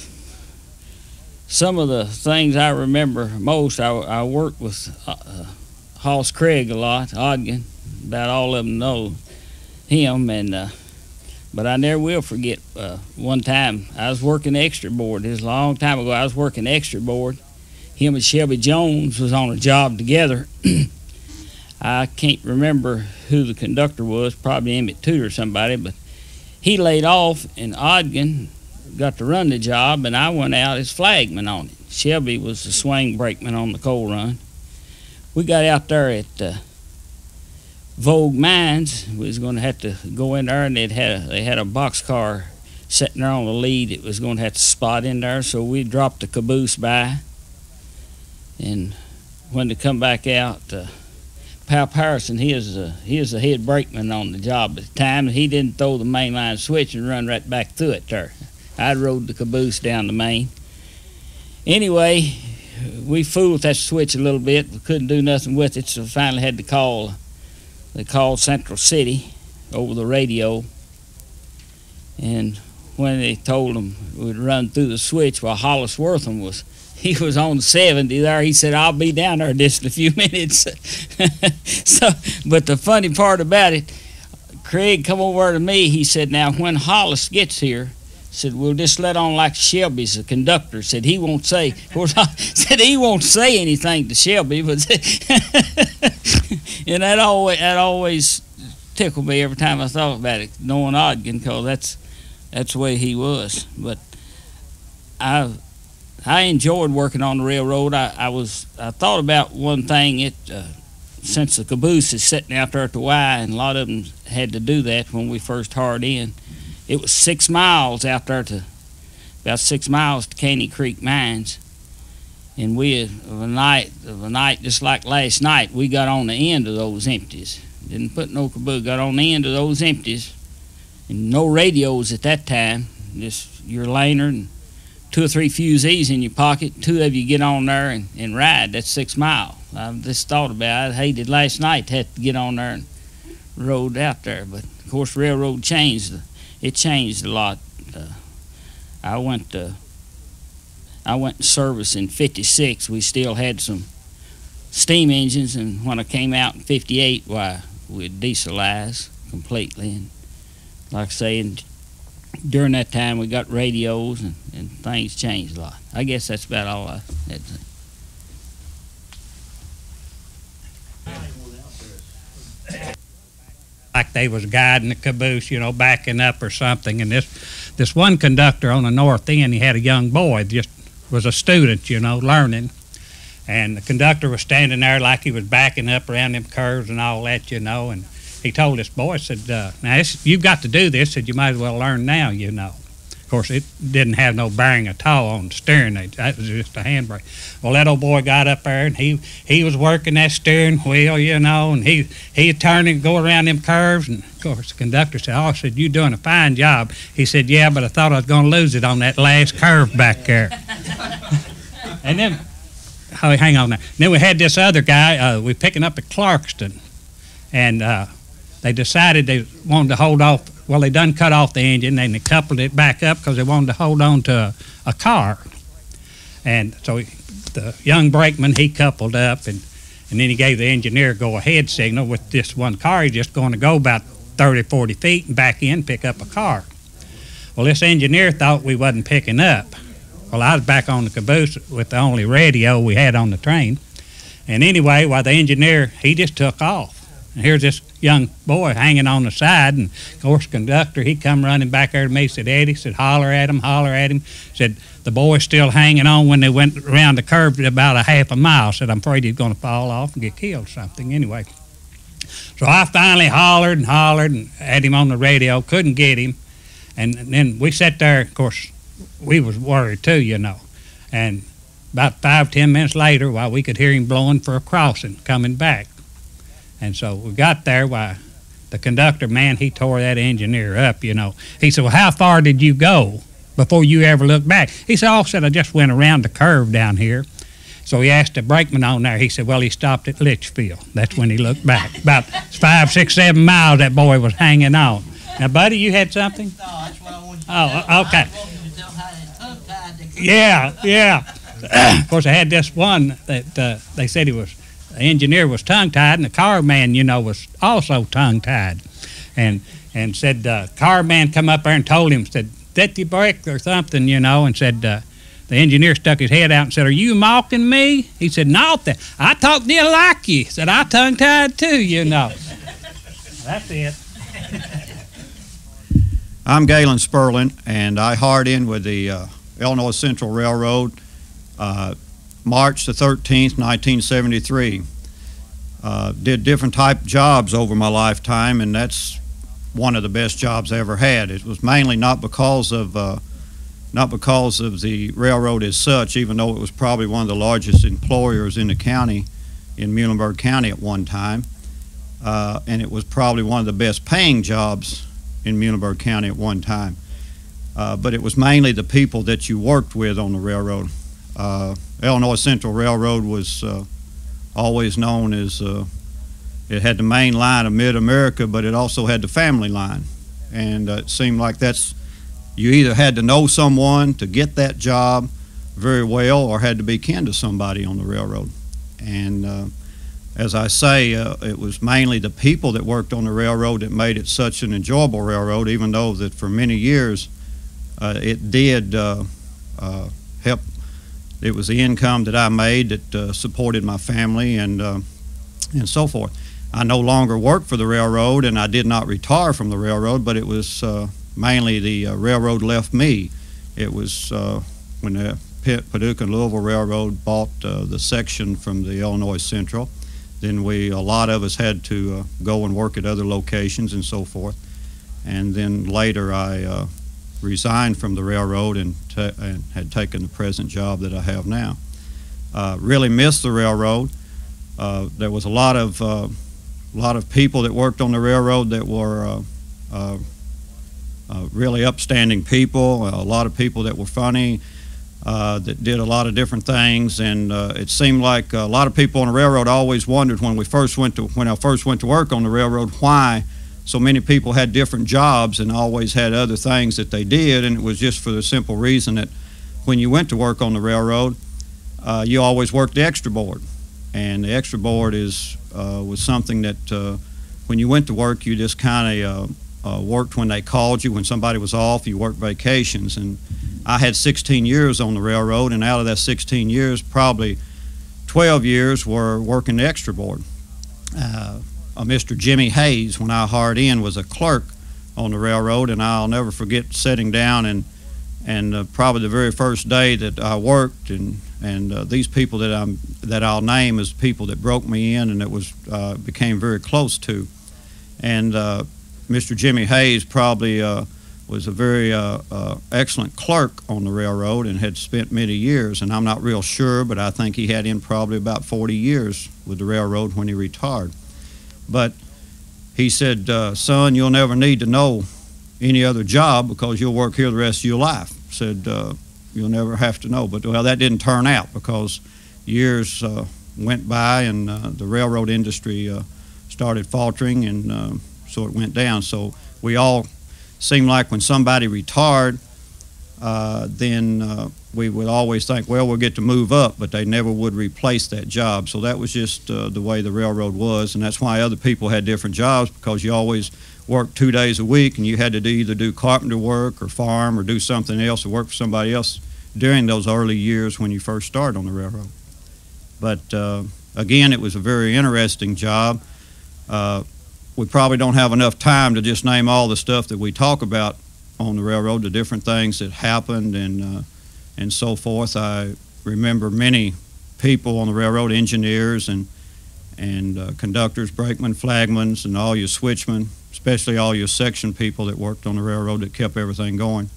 some of the things I remember most, I, I worked with uh, Hoss Craig a lot, Ogden. About all of them know him, and uh, but I never will forget uh, one time I was working extra board. This was a long time ago. I was working extra board. Him and Shelby Jones was on a job together. [CLEARS THROAT] I can't remember who the conductor was, probably Emmett Toot or somebody, but he laid off, and Ogden got to run the job, and I went out as flagman on it. Shelby was the swing brakeman on the coal run. We got out there at uh, Vogue Mines. We was going to have to go in there, and they had a, they had a box car sitting there on the lead. It was going to have to spot in there, so we dropped the caboose by. And when they come back out, uh, Pal Harrison, he is a, he is the head brakeman on the job at the time. He didn't throw the main line switch and run right back through it there. I rode the caboose down the main. Anyway, we fooled that switch a little bit. We couldn't do nothing with it, so finally had to call. They called Central City over the radio, and when they told them we'd run through the switch while Hollis Wortham was [LAUGHS] he was on 70 there. He said, I'll be down there just in a few [LAUGHS] minutes. [LAUGHS] so, but the funny part about it, Craig come over to me. He said, now when Hollis gets here, said we'll just let on like Shelby's the conductor. Said he won't say. Of course, I said he won't say anything to Shelby, but [LAUGHS] and that always that always tickled me every time I thought about it, knowing Ogden, because that's that's the way he was. But I I enjoyed working on the railroad. I, I was I thought about one thing. It uh, since the caboose is sitting out there at the Y, and a lot of them had to do that when we first hired in. It was six miles out there to about six miles to Caney Creek Mines, and we of a night of a night just like last night, we got on the end of those empties. Didn't put no caboose. Got on the end of those empties, and no radios at that time. Just your lanyard and two or three fusees in your pocket. Two of you get on there and, and ride. That's six mile. I just thought about it. I hated last night to have to get on there and rode out there. But of course, railroad changed. It changed a lot. Uh, I went to I went service in '56. We still had some steam engines, and when I came out in '58, why we dieselized completely. And like I say, in during that time we got radios and, and things changed a lot. I guess that's about all I had to say. Like they was guiding the caboose, you know, backing up or something. And this this one conductor on the north end, he had a young boy, just was a student, you know, learning. And the conductor was standing there like he was backing up around them curves and all that, you know. And he told this boy, said, uh, "Now this, you've got to do this. Said you might as well learn now, you know." Of course, it didn't have no bearing at all on the steering. That was just a handbrake. Well, that old boy got up there and he he was working that steering wheel, you know, and he he turning and go around them curves. And of course, the conductor said, "Oh, I said you're doing a fine job." He said, "Yeah, but I thought I was going to lose it on that last curve back there." [LAUGHS] and then, oh, hang on now. Then we had this other guy. Uh, we picking up at Clarkson, and uh, they decided they wanted to hold off well, they done cut off the engine and they coupled it back up because they wanted to hold on to a, a car. And so he, the young brakeman, he coupled up and, and then he gave the engineer go ahead signal with this one car. He's just going to go about 30, 40 feet and back in, pick up a car. Well, this engineer thought we wasn't picking up. Well, I was back on the caboose with the only radio we had on the train. And anyway, while the engineer, he just took off. And here's this young boy hanging on the side, and of course, conductor, he come running back there to me, said, Eddie, said, holler at him, holler at him. Said, the boy's still hanging on when they went around the curve about a half a mile. Said, I'm afraid he's going to fall off and get killed or something. Anyway, so I finally hollered and hollered and had him on the radio, couldn't get him. And then we sat there, of course, we was worried too, you know. And about five, ten minutes later, while we could hear him blowing for a crossing coming back. And so we got there, why, the conductor, man, he tore that engineer up, you know. He said, Well, how far did you go before you ever looked back? He said, Oh, I said, I just went around the curve down here. So he asked the brakeman on there. He said, Well, he stopped at Leitchfield. That's when he looked back. About five, six, seven miles that boy was hanging on. Now, buddy, you had something? No, that's what I wanted Oh, okay. I wanted you to tell how they tongue-tied the- Yeah, yeah. [CLEARS THROAT] of course, I had this one that uh, they said he was the engineer was tongue tied, and the car man, you know, was also tongue tied, and and said uh, car man come up there and told him said that you break or something, you know, and said. Uh, the engineer stuck his head out and said, "Are you mocking me?" He said, "No, th- I talk you like you." Said, "I tongue tied too, you know." [LAUGHS] That's it. [LAUGHS] I'm Galen Sperlin, and I hired in with the uh, Illinois Central Railroad uh, March the 13th, 1973. Uh, did different type jobs over my lifetime, and that's one of the best jobs I ever had. It was mainly not because of uh, not because of the railroad as such, even though it was probably one of the largest employers in the county, in Muhlenberg County at one time, uh, and it was probably one of the best paying jobs in Muhlenberg County at one time. Uh, but it was mainly the people that you worked with on the railroad. Uh, Illinois Central Railroad was uh, always known as uh, it had the main line of Mid America, but it also had the family line, and it seemed like that's you either had to know someone to get that job very well, or had to be kin to somebody on the railroad, and as I say, uh, it was mainly the people that worked on the railroad that made it such an enjoyable railroad, even though that for many years uh, it did uh, help. It was the income that I made that uh, supported my family and uh, and so forth. I no longer work for the railroad, and I did not retire from the railroad, but it was uh, mainly the uh, railroad left me. It was uh, when the Pitt, Paducah and Louisville Railroad bought the section from the Illinois Central then we a lot of us had to go and work at other locations and so forth and then later I uh, resigned from the railroad and, and had taken the present job that I have now. Uh, really missed the railroad. Uh, there was a lot of uh, lot of people that worked on the railroad that were uh, uh, uh, really upstanding people a lot of people that were funny that did a lot of different things, and it seemed like a lot of people on the railroad always wondered when we first went to when I first went to work on the railroad why so many people had different jobs and always had other things that they did, and it was just for the simple reason that when you went to work on the railroad, uh, you always worked the extra board, and the extra board is uh, was something that uh, when you went to work, you just kind of uh, uh, worked when they called you. When somebody was off, you worked vacations, and I had 16 years on the railroad, and out of that 16 years, probably 12 years were working the extra board. Uh, Mr. Jimmy Hayes, when I hired in, was a clerk on the railroad, and I'll never forget sitting down and and uh, probably the very first day that I worked, and and uh, these people that I'm that I'll name as people that broke me in, and it was uh, became very close to, and uh, Mr. Jimmy Hayes probably uh, was a very excellent clerk on the railroad and had spent many years, and I'm not real sure, but I think he had in probably about 40 years with the railroad when he retired. But he said, uh, son, you'll never need to know any other job because you'll work here the rest of your life. Said, uh, you'll never have to know. But, well, that didn't turn out because years uh, went by and uh, the railroad industry uh, started faltering and uh, so it went down. So we all seemed like when somebody retired, then we would always think, well, we'll get to move up, but they never would replace that job. So that was just uh, the way the railroad was, and that's why other people had different jobs because you always worked two days a week and you had to do, either do carpenter work or farm or do something else or work for somebody else during those early years when you first started on the railroad. But uh, again, it was a very interesting job. Uh, we probably don't have enough time to just name all the stuff that we talk about on the railroad, the different things that happened and uh, and so forth. I remember many people on the railroad, engineers and and uh, conductors, brakemen, flagmen, and all your switchmen, especially all your section people that worked on the railroad that kept everything going.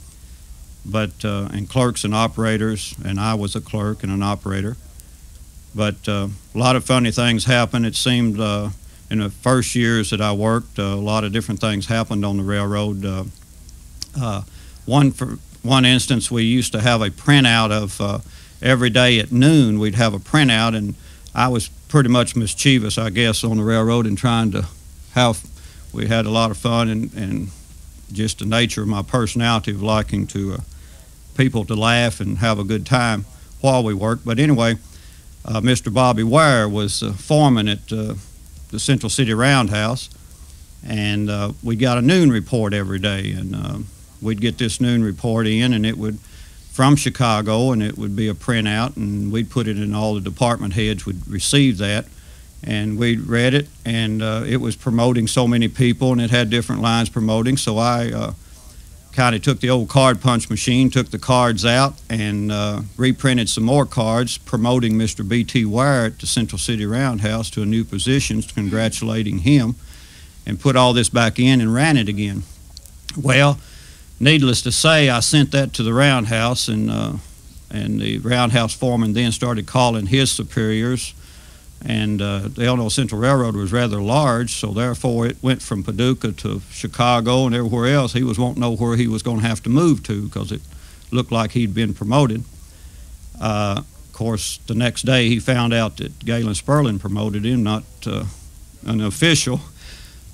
but uh, and clerks and operators, and I was a clerk and an operator. But uh, a lot of funny things happened. It seemed uh, in the first years that I worked, uh, a lot of different things happened on the railroad. Uh, one for one instance, we used to have a printout of uh, every day at noon. We'd have a printout, and I was pretty much mischievous, I guess, on the railroad and trying to have. We had a lot of fun, and, and just the nature of my personality of liking to uh, people to laugh and have a good time while we worked. But anyway, uh, Mr. Bobby Ware was uh, foreman at uh, the Central City Roundhouse, and uh, we got a noon report every day, and uh, we'd get this noon report in, and it would from Chicago, and it would be a printout, and we'd put it in all the department heads would receive that, and we'd read it, and uh, it was promoting so many people, and it had different lines promoting. So I uh, kind of took the old card punch machine, took the cards out, and uh, reprinted some more cards promoting Mr. B.T. Wire at the Central City Roundhouse to a new position, congratulating him, and put all this back in and ran it again. Well, needless to say, I sent that to the Roundhouse, and uh, and the Roundhouse foreman then started calling his superiors and uh, the Illinois Central Railroad was rather large, so therefore it went from Paducah to Chicago and everywhere else. He was wanting to know where he was going to have to move to because it looked like he'd been promoted. Uh, of course, the next day he found out that Galen Sperling promoted him, not uh, an official.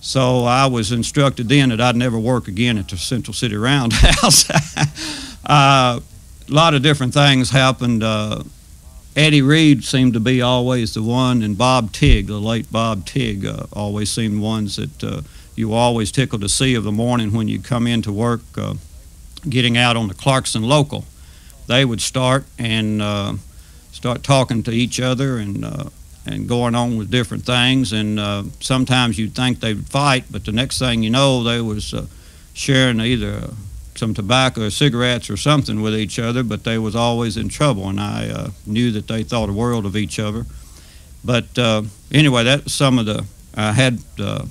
So I was instructed then that I'd never work again at the Central City Roundhouse. [LAUGHS] uh, a lot of different things happened. Uh, Eddie Reed seemed to be always the one, and Bob Tigg, the late Bob Tigg, uh, always seemed ones that uh, you were always tickled to see of the morning when you come into work, uh, getting out on the Clarkson local. They would start and uh, start talking to each other and and going on with different things. And uh, sometimes you'd think they'd fight, but the next thing you know, they was sharing either some tobacco or cigarettes or something with each other, but they was always in trouble, and I uh, knew that they thought a world of each other. But uh, anyway, that's some of the. I had uh,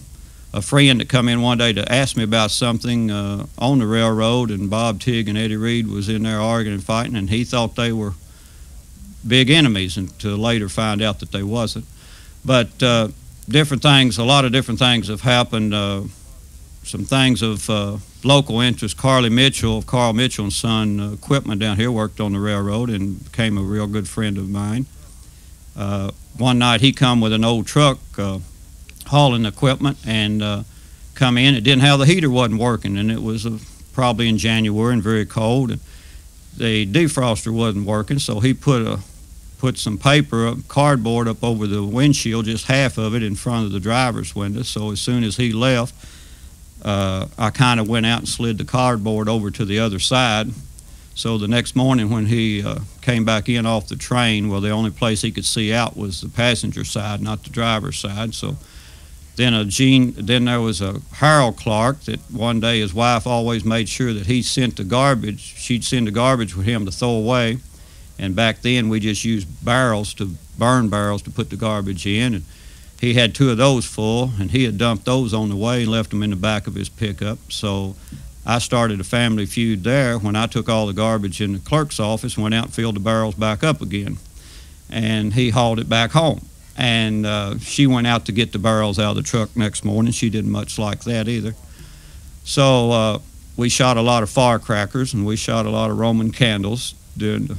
a friend that come in one day to ask me about something uh, on the railroad, and Bob Tigg and Eddie Reed was in there arguing and fighting, and he thought they were big enemies, and to later find out that they wasn't. But uh, different things, a lot of different things have happened. Uh, some things of local interest. Carly Mitchell of Carl Mitchell and Son uh, Equipment down here worked on the railroad and became a real good friend of mine. Uh, one night he come with an old truck uh, hauling equipment and uh, come in. It didn't have the heater wasn't working and it was uh, probably in January and very cold. And the defroster wasn't working, so he put a put some paper up, cardboard up over the windshield, just half of it in front of the driver's window. So as soon as he left, uh, I kind of went out and slid the cardboard over to the other side. So the next morning when he uh, came back in off the train, well, the only place he could see out was the passenger side, not the driver's side. So then a Gene, then there was a Harold Clark that one day his wife always made sure that he sent the garbage. She'd send the garbage with him to throw away. And back then we just used barrels to burn barrels to put the garbage in. And he had two of those full, and he had dumped those on the way and left them in the back of his pickup. So I started a family feud there when I took all the garbage in the clerk's office, went out and filled the barrels back up again. And he hauled it back home. And uh, she went out to get the barrels out of the truck next morning. She didn't much like that either. So uh, we shot a lot of firecrackers and we shot a lot of Roman candles during the,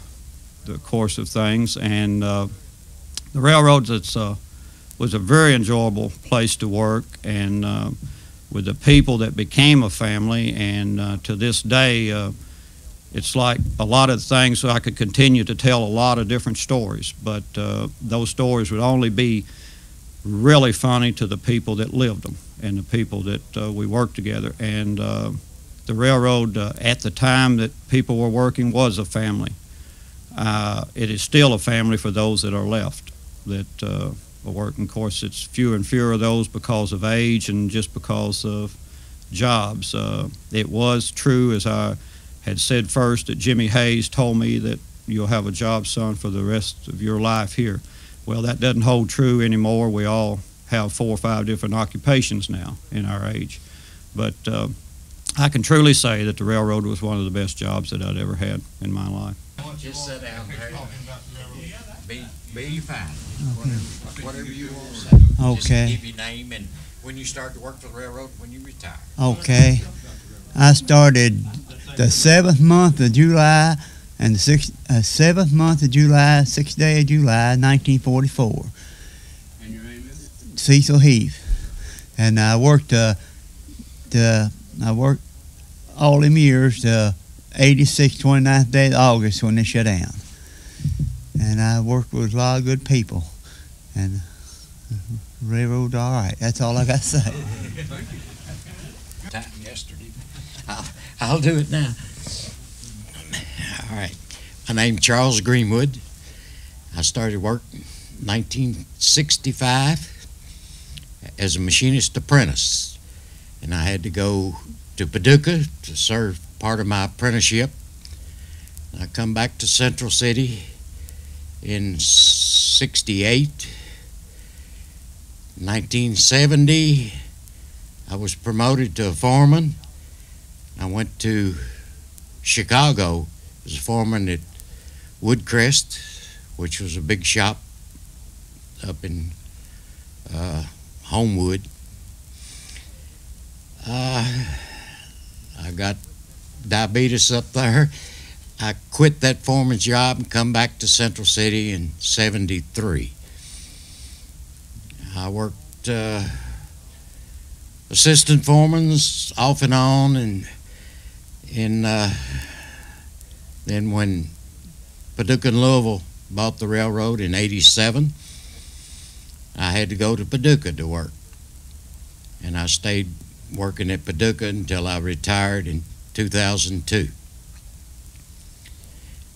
the course of things. And uh, the railroads, it's uh, was a very enjoyable place to work and uh, with the people that became a family. And uh, to this day, uh, it's like a lot of things so I could continue to tell a lot of different stories, but uh, those stories would only be really funny to the people that lived them and the people that uh, we worked together. And uh, the railroad at the time that people were working was a family. it is still a family for those that are left that work. And of course, it's fewer and fewer of those because of age and just because of jobs. Uh, it was true, as I had said first, that Jimmy Hayes told me that you'll have a job, son, for the rest of your life here. Well, that doesn't hold true anymore. We all have four or five different occupations now in our age. But uh, I can truly say that the railroad was one of the best jobs that I'd ever had in my life. Just sit down there. Be, be fine. Whatever, whatever you want to say. Okay. Just give your name and when you start to work for the railroad, when you retire. Okay. I started the seventh month of July and the sixth, uh, seventh month of July, sixth day of July, 1944. And your name is? Cecil Heath. And I worked, uh, the, I worked all them years, the 86, 29th day of August when they shut down. And I worked with a lot of good people. And railroad all right. That's all I got to say. Thank you. Time yesterday. [LAUGHS] I'll, do it now. All right. My name's Charles Greenwood. I started work in 1965 as a machinist apprentice. And I had to go to Paducah to serve part of my apprenticeship. I come back to Central City in 68. 1970, I was promoted to a foreman. I went to Chicago as a foreman at Woodcrest, which was a big shop up in uh, Homewood. Uh, I got diabetes up there. I quit that foreman's job and come back to Central City in 73. I worked uh, assistant foremans off and on and in uh, then when Paducah and Louisville bought the railroad in 87 I had to go to Paducah to work. And I stayed working at Paducah until I retired in 2002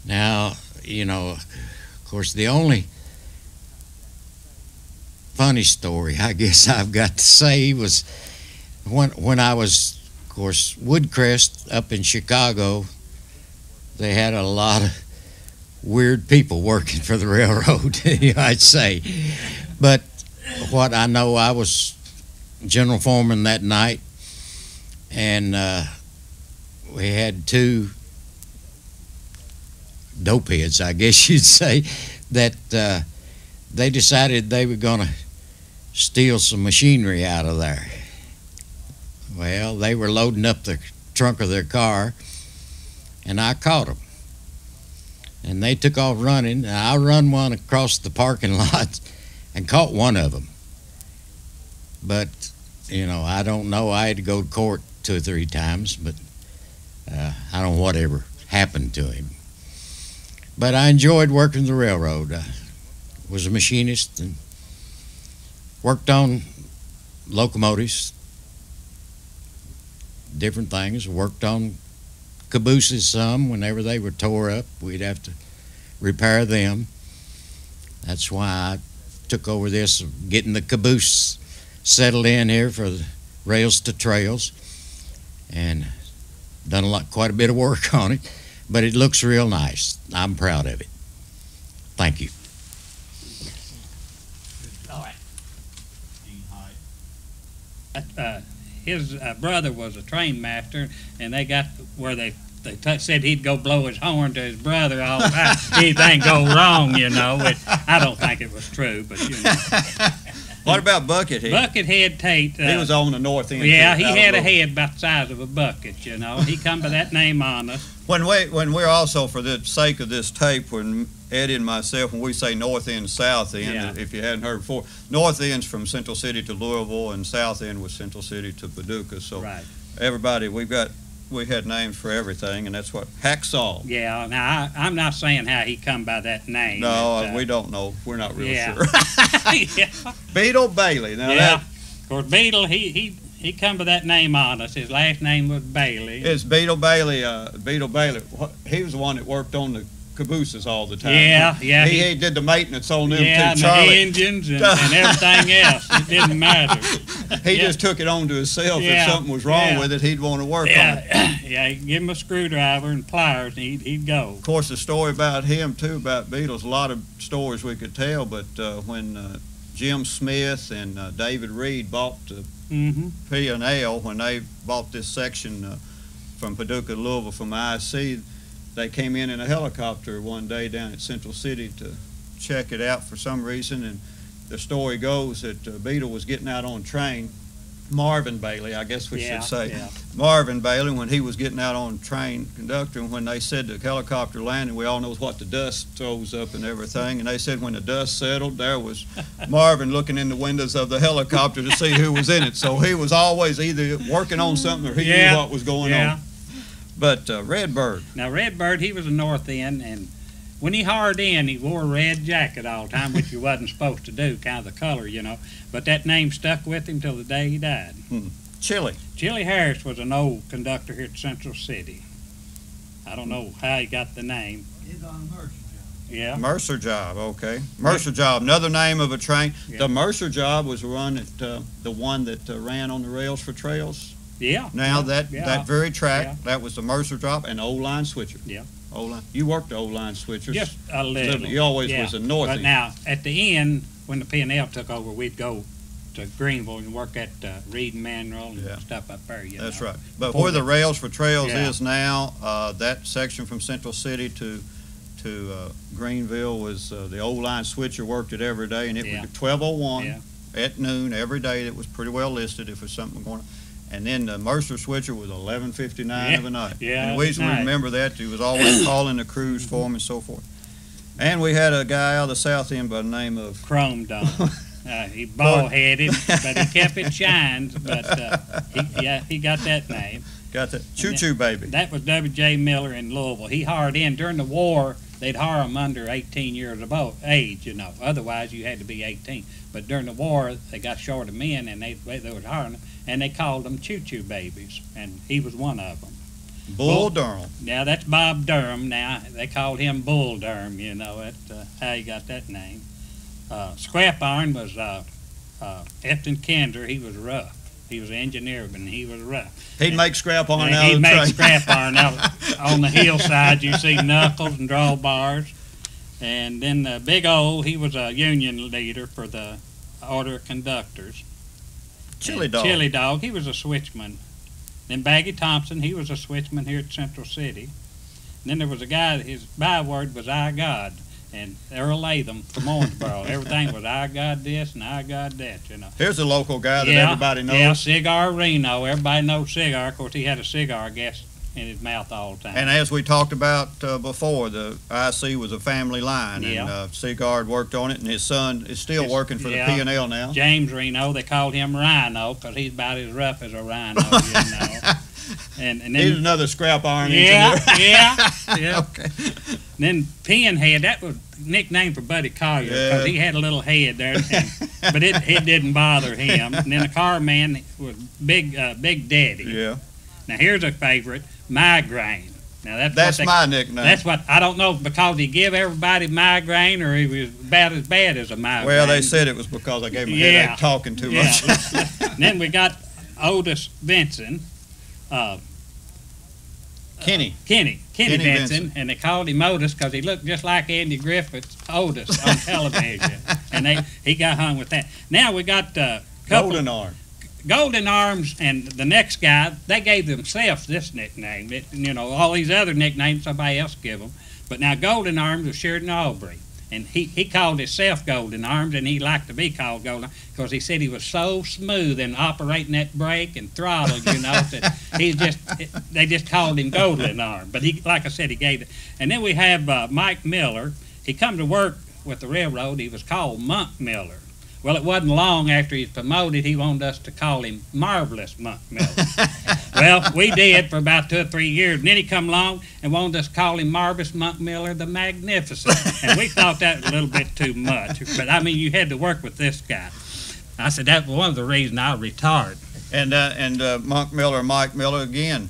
now you know of course the only funny story I guess [LAUGHS] I've got to say was when when I was of course Woodcrest up in Chicago they had a lot of weird people working for the railroad [LAUGHS] I'd say but what I know I was general foreman that night and uh, we had two dopeheads I guess [LAUGHS] you'd say that uh, they decided they were going to steal some machinery out of there. Well, they were loading up the trunk of their car, and I caught them. And they took off running, and I run one across the parking [LAUGHS] lot and caught one of them. But, you know, I don't know. I had to go to court two or three times, but uh, I don't know whatever happened to him. But I enjoyed working the railroad. I was a machinist and worked on locomotives, different things. Worked on cabooses some. Whenever they were tore up, we'd have to repair them. That's why I took over this, getting the caboose settled in here for the rails to trails, and done a lot, quite a bit of work [LAUGHS] on it. But it looks real nice. I'm proud of it. Thank you. All right. uh, his uh, brother was a train master, and they got where they they t- said he'd go blow his horn to his brother all the time. [LAUGHS] Anything go wrong, you know. Which I don't think it was true, but you know. [LAUGHS] What about Buckethead? Buckethead Tate. Uh, he was on the north end. yeah, he had a head about the size of a bucket, you know. He come by that name on us. When we when we're also for the sake of this tape, when Eddie and myself, when we say north end, south end, Yeah. if you hadn't heard before, north end's from Central City to Louisville, and south end was Central City to Paducah. So Right. everybody, we've got we had names for everything, and that's what hacksaw. Yeah. Now I, I'm not saying how he come by that name. No, but, uh, we don't know. We're not real yeah. sure. [LAUGHS] yeah. Beetle Bailey. Now yeah. that Of course, Beetle, he, he, he come by that name on us. His last name was Bailey. It's Beetle Bailey. Uh, Beetle Bailey. He was the one that worked on the cabooses all the time. Yeah, yeah, He, he- did the maintenance on them yeah, too. and Charlie. the engines and, and [LAUGHS] everything else. It didn't matter. [LAUGHS] He Yeah. just took it on to himself. Yeah, If something was wrong yeah. with it, he'd want to work on it. [CLEARS THROAT] Yeah, yeah. you Give him a screwdriver and pliers, and he'd, he'd go. Of course, the story about him too, about Beetle's, a lot of stories we could tell. But uh, when uh, Jim Smith and uh, David Reed bought the hmm P and L, when they bought this section uh, from Paducah to Louisville from IC, they came in in a helicopter one day down at Central City to check it out for some reason, and the story goes that uh, Beetle was getting out on train, Marvin Bailey, I guess we Yeah, should say. yeah. Marvin Bailey, when he was getting out on train conductor, and when they said the helicopter landed, we all knows what the dust throws up and everything, and they said when the dust settled, there was [LAUGHS] Marvin looking in the windows of the helicopter to see who was in it. So he was always either working on something or he Yeah, knew what was going on. But uh, Redbird, Now Redbird, he was a north end, and when he hired in, he wore a red jacket all the time, which you wasn't supposed to do, kind of the color, you know. But that name stuck with him till the day he died. Chili. Chili Harris was an old conductor here at Central City. I don't know how he got the name. Is on Mercer. Yeah. Mercer Job, okay. Mercer Job, another name of a train. Yeah. The Mercer Job was run at uh, the one that uh, ran on the rails for trails. Yeah. Now yeah, that yeah. that very track, Yeah. that was the Mercer Job and old line switcher. Yeah. Old line. You worked the old line switchers. Just a little. You always yeah. was a north But end. now, at the end, when the P and L took over, we'd go to Greenville and work at uh, Reed and Manual and Yeah. stuff up there. You That's know. right. But Before where the the- rails for trails Yeah. is now, uh, that section from Central City to to uh, Greenville was uh, the old line switcher worked it every day, and it Yeah. was twelve oh one Yeah. at noon every day. That was pretty well listed if was something going on. And then the Mercer switcher was eleven fifty nine Yeah. of a night. Yeah, and we used to night. remember that. He was always [COUGHS] calling the crews for him and so forth. And we had a guy out of the south end by the name of Chrome Dome. [LAUGHS] Uh, he bald headed, but he kept it shines. [LAUGHS] But uh, he, yeah, he got that name. got the Choo Choo Baby. That was W.J. Miller in Louisville. He hired in during the war. They'd hire them under 18 years of age, you know. Otherwise, you had to be 18. But during the war, they got short of men, and they they were hiring them, and they called them choo choo babies, and he was one of them. Bull Durham. Now that's Bob Durham. Now they called him Bull Durham. You know that's uh, how he got that name. Uh, Scrap Iron was uh, uh, Efton Kinder. He was rough. He was an engineer, but he was rough. He'd make scrap on And out he'd make train. scrap iron out [LAUGHS] on the hillside. You see knuckles and drawbars. And then the big old, he was a union leader for the order of conductors. Chili Dog. Chili Dog, he was a switchman. Then Baggy Thompson, he was a switchman here at Central City. And then there was a guy, his byword was I God. And Earl Latham from Owensboro. [LAUGHS] Everything was I God this and I God that, you know. Here's a local guy that yeah, everybody knows. Yeah, Cigar Reno. Everybody knows Cigar. Of course, he had a cigar, I guess, in his mouth all the time. And as we talked about uh, before, the IC was a family line, and Yeah. uh, Cigar worked on it, and his son is still His- working for yeah. the P and L now. James Reno, they called him Rhino because he's about as rough as a rhino, you know. [LAUGHS] And, and He's another scrap iron yeah, engineer. [LAUGHS] yeah, yeah. [LAUGHS] okay. Then Pinhead, that was nickname for Buddy Collier because Yeah. he had a little head there, and, but it, it didn't bother him. And then the car man was Big uh, Big Daddy. Yeah, Now here's a favorite, Migraine. Now that's that's they, my nickname. That's what I don't know because he give everybody migraine or he was about as bad as a migraine. well, they said it was because I gave him a Yeah. headache talking too Yeah. much. [LAUGHS] [LAUGHS] then we got Otis Benson, uh, Kenny. Kenny, Kenny, Kenny Benson, Benson. and they called him Otis because he looked just like Andy Griffith's Otis on [LAUGHS] television, and they he got hung with that. Now we got uh, couple Golden arm. Golden Arms and the next guy, they gave themselves this nickname. It, you know, all these other nicknames somebody else give them. But now Golden Arms was Sheridan Aubrey. And he, he called himself Golden Arms, and he liked to be called Golden because he said he was so smooth in operating that brake and throttle, you know, that he just they just called him Golden Arm. But he, like I said, he gave it. And then we have uh, Mike Miller. He come to work with the railroad. He was called Monk Miller. Well, it wasn't long after he was promoted, he wanted us to call him Marvelous Monk Miller. [LAUGHS] well, we did for about two or three years. And then he come along and wanted us to call him Marvelous Monk Miller the Magnificent. And we thought that was a little bit too much. But I mean, you had to work with this guy. I said that was one of the reasons I retired. And uh, and uh, Monk Miller, Mike Miller again.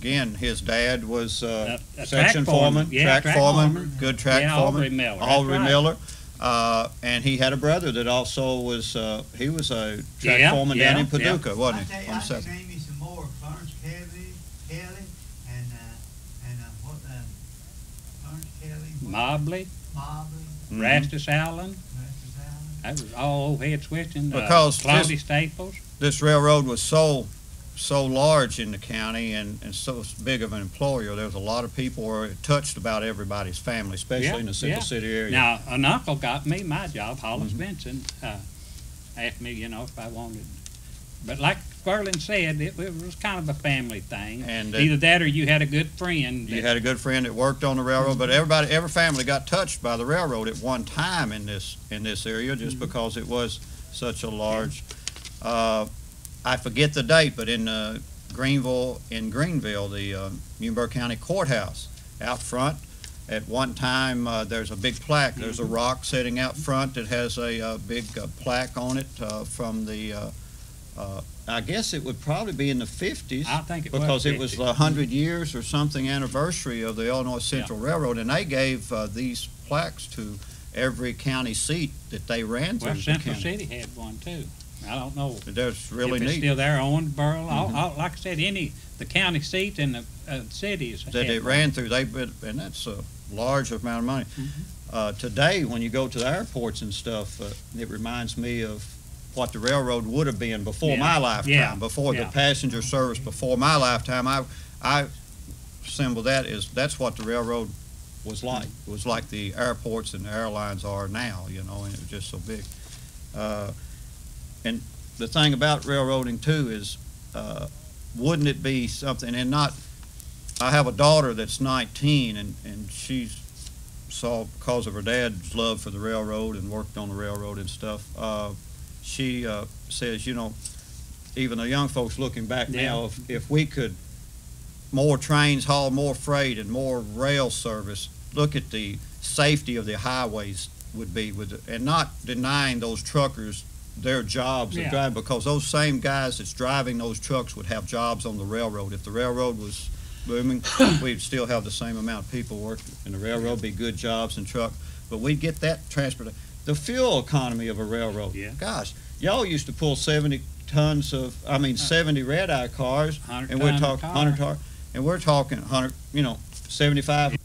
Again, his dad was uh, A- a section track foreman. foreman, Yeah, track, track foreman, foreman. good track Yeah, foreman. Aubrey Miller, Aubrey right. Miller. Uh, and he had a brother that also was uh, he was a track Yeah, foreman yeah, down in yeah. Paducah, wasn't I tell he? you, I the can south. name you some more. Clarence Kelly, Kelly, and uh, and uh, what uh, Clarence Kelly, what- Mobley, Mobley, Mhm. Rastus Allen, Rastus Allen. that was all old head switching. Because uh, this- Staples. This railroad was so so large in the county and, and so big of an employer, there's a lot of people where it touched about everybody's family, especially in the Yeah, Central yeah. City area. Now, an uncle got me my job, Hollis Mhm. Benson, uh, asked me, you know, if I wanted. But like Sperling said, it, it was kind of a family thing. And, uh, Either that or you had a good friend. You had a good friend that worked on the railroad, but everybody, every family got touched by the railroad at one time in this, in this area, just because it was such a large, uh, I forget the date, but in, uh, Greenville, in Greenville, the, uh, Muhlenberg County Courthouse, out front, at one time, uh, there's a big plaque, there's a rock sitting out front that has a, uh, big uh, plaque on it, uh, from the, uh, uh, I guess it would probably be in the fifties I think it was. because it was the hundred years or something anniversary of the Illinois Central Railroad, and they gave uh, these plaques to every county seat that they ran through Well, Central. City had one too. I don't know That's really if it's neat still there, Owensboro, all, Mhm. all, like I said, any, the county seat and the, uh, cities. that it ran through. They and that's a large amount of money. Mhm. Uh, today, when you go to the airports and stuff, uh, it reminds me of what the railroad would have been before Yeah. my lifetime, Yeah. before Yeah. the passenger service, before my lifetime. I I assemble that as that's what the railroad was like. It was like the airports and the airlines are now, you know, and it was just so big. Uh, and the thing about railroading too is, uh, wouldn't it be something, and not, I have a daughter that's 19 and, and she's saw, because of her dad's love for the railroad and worked on the railroad and stuff, uh, she, uh, says, you know, even the young folks looking back now, if, if we could, more trains haul more freight and more rail service, look at the safety of the highways would be with, and not denying those truckers their jobs of Yeah. driving, because those same guys that's driving those trucks would have jobs on the railroad. If the railroad was booming, [COUGHS] we'd still have the same amount of people working, and the railroad be good jobs and truck, but we'd get that transport, the fuel economy of a railroad. Yeah. Gosh, y'all used to pull seventy tons of, I mean, seventy red-eye cars, Hundred and we're talking hundred car, and we're talking hundred, you know, seventy-five